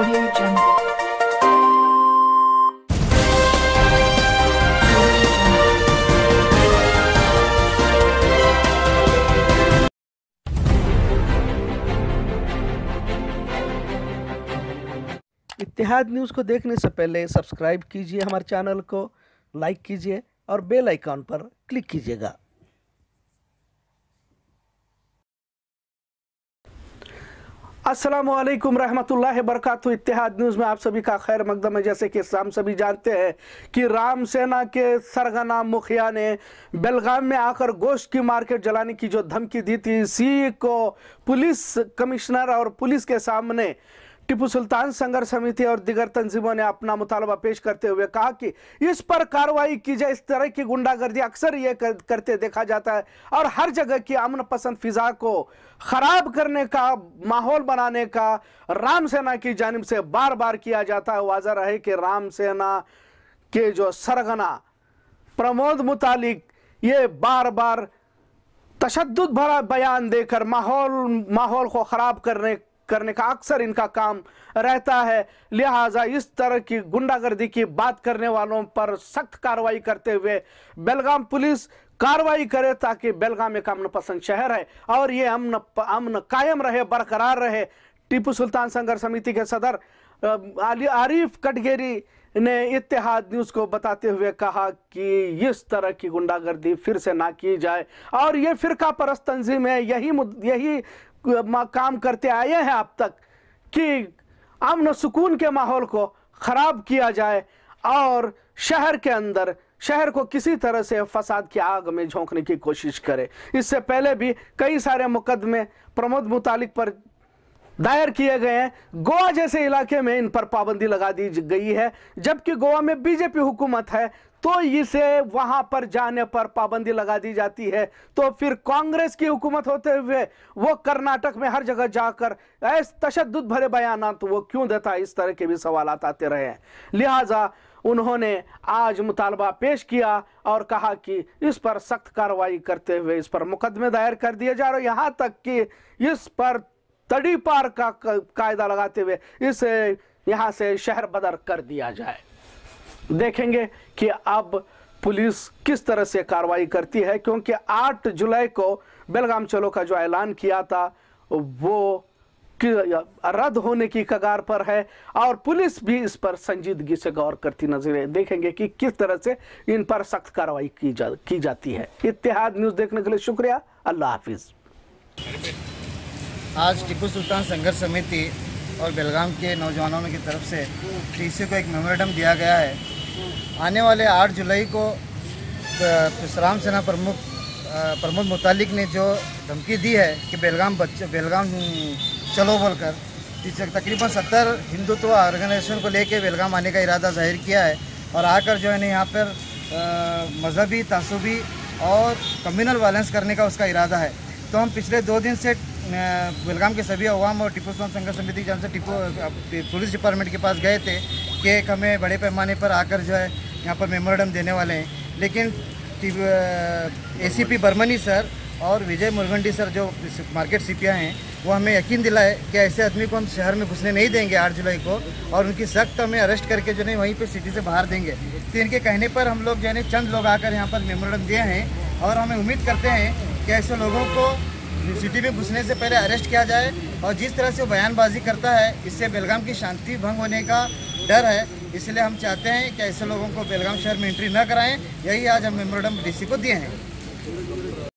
Audio Jungle. इतिहाद news को देखने से पहले सब्सक्राइब कीजिए हमारे चैनल को, लाइक कीजिए और बेल आइकॉन पर क्लिक कीजिएगा असलम रहमतुल्लाह बरकत इतिहाद न्यूज़ में आप सभी का खैर मकदम है। जैसे कि हम सभी जानते हैं कि राम सेना के सरगना मुखिया ने बेलगाम में आकर गोश्त की मार्केट जलाने की जो धमकी दी थी, इसी को पुलिस कमिश्नर और पुलिस के सामने टीपू सुल्तान संघर्ष समिति और दिगर तंजीमों ने अपना मुतालबा पेश करते हुए कहा कि इस पर कार्रवाई की जाए इस तरह की गुंडागर्दी अक्सर ये कर, करते देखा जाता है और हर जगह की अमन पसंद फिजा को खराब करने का माहौल बनाने का राम सेना की जानब से बार बार किया जाता है। वाजह रहे कि राम सेना के जो सरगना प्रमोद मुतालिक ये बार बार तशद भरा बयान देकर माहौल माहौल को खराब करने करने का अक्सर इनका काम रहता है। लिहाजा इस तरह की गुंडागर्दी की बात करने वालों पर सख्त कार्रवाई करते हुए बेलगाम पुलिस कार्रवाई करे ताकि बेलगाम एक अमन पसंद शहर है और ये अमन अमन कायम रहे, बरकरार रहे। टीपू सुल्तान संघर्ष समिति के सदर आरिफ कटगेरी ने इतिहाद न्यूज़ को बताते हुए कहा कि इस तरह की गुंडागर्दी फिर से ना की जाए। और ये फिरका परस्त तंजीम है, यही यही काम करते आए हैं अब तक कि अमन सुकून के माहौल को ख़राब किया जाए और शहर के अंदर, शहर को किसी तरह से फसाद की आग में झोंकने की कोशिश करे। इससे पहले भी कई सारे मुकदमे प्रमोद मुतालिक पर दायर किए गए हैं। गोवा जैसे इलाके में इन पर पाबंदी लगा दी गई है। जबकि गोवा में बीजेपी हुकूमत है तो इसे वहाँ पर जाने पर पाबंदी लगा दी जाती है। तो फिर कांग्रेस की हुकूमत होते हुए वो कर्नाटक में हर जगह जाकर ऐसे तशद भरे बयान तो वो क्यों देता है इस तरह के भी सवाल आते रहे हैं। लिहाजा उन्होंने आज मुतालबा पेश किया और कहा कि इस पर सख्त कार्रवाई करते हुए इस पर मुकदमे दायर कर दिए जा रहे यहाँ तक कि इस पर तड़ी पार का कायदा लगाते हुए इसे यहाँ से शहर बदर कर दिया जाए। देखेंगे कि अब पुलिस किस तरह से कार्रवाई करती है, क्योंकि 8 जुलाई को बेलगाम चलो का जो ऐलान किया था, वो रद्द होने की कगार पर है, और पुलिस भी इस पर संजीदगी से गौर करती नज़र है। देखेंगे कि किस तरह से इन पर सख्त कार्रवाई की जा, की जाती है। इत्तेहाद न्यूज़ देखने के लिए शुक्रिया। अल्लाह हाफिज़। आज टीपू सुल्तान संघर्ष समिति और बेलगाम के नौजवानों की तरफ़ से टीसी को एक मेमोरेंडम दिया गया है। आने वाले 8 जुलाई को अ, राम सेना प्रमुख प्रमोद मुतालिक ने जो धमकी दी है कि बेलगाम बच्चे बेलगाम हम्म, चलो बोलकर तकरीबन सत्तर हिंदुत्व ऑर्गेनाइजेशन को लेके बेलगाम आने का इरादा ज़ाहिर किया है और आकर जो है ना यहाँ पर मजहबी तसुबी और कम्युनल वायलेंस करने का उसका इरादा है। तो हम पिछले दो दिन से बेलगाम के सभी अवाम और टीपू सुल्तान संघर्ष समिति जानब से टीपू पुलिस डिपार्टमेंट के पास गए थे कि एक हमें बड़े पैमाने पर आकर जो है यहाँ पर मेमोरेंडम देने वाले हैं। लेकिन ए सी पी बर्मनी सर और विजय मुरगंडी सर जो मार्केट सीपीए हैं, वो हमें यकीन दिलाए कि ऐसे आदमी को हम शहर में घुसने नहीं देंगे आठ जुलाई को और उनकी सख्त हमें अरेस्ट करके जो नहीं, वहीं पे सिटी से बाहर देंगे। तो इनके कहने पर हम लोग जो है चंद लोग आकर यहाँ पर मेमोरेंडम दिए हैं और हमें उम्मीद करते हैं कि ऐसे लोगों को सिटी में घुसने से पहले अरेस्ट किया जाए और जिस तरह से वो बयानबाजी करता है, इससे बेलगाम की शांति भंग होने का डर है। इसलिए हम चाहते हैं कि ऐसे लोगों को बेलगाम शहर में एंट्री न कराएँ। यही आज हम मेमोरेंडम डीसी को दिए हैं।